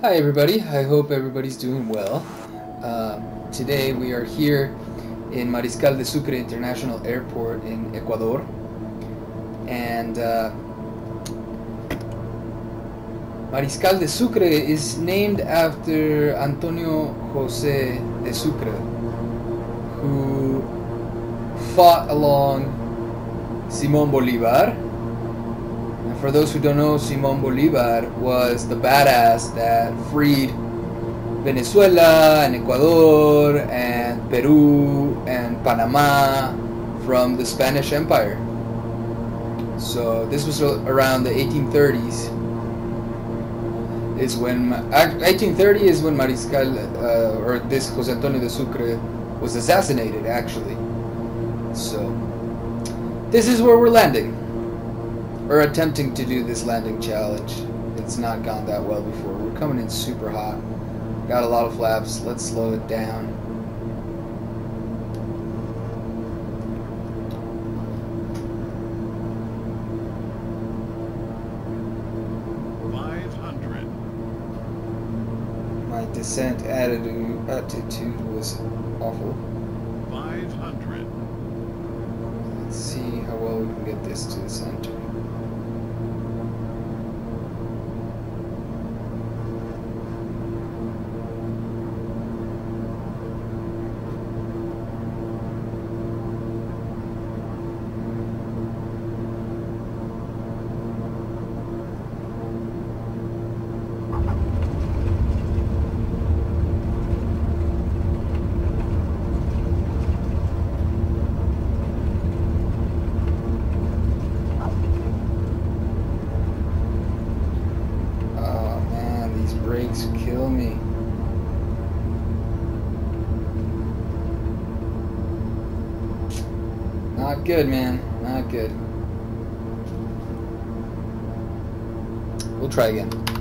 Hi everybody, I hope everybody's doing well. Uh, today we are here in Mariscal de Sucre International Airport in Ecuador and uh, Mariscal de Sucre is named after Antonio Jose de Sucre who fought along Simon Bolivar and for those who don't know, Simon Bolivar was the badass that freed Venezuela and Ecuador and Peru and Panama from the Spanish Empire. So this was around the 1830s. Is when 1830 is when Mariscal uh, or this Jose Antonio de Sucre was assassinated, actually. So this is where we're landing or attempting to do this landing challenge. It's not gone that well before. We're coming in super hot. Got a lot of flaps. Let's slow it down. Five hundred. My descent attitude, attitude was awful. Five hundred. Let's see how well we can get this to the center. Kill me. Not good, man. Not good. We'll try again.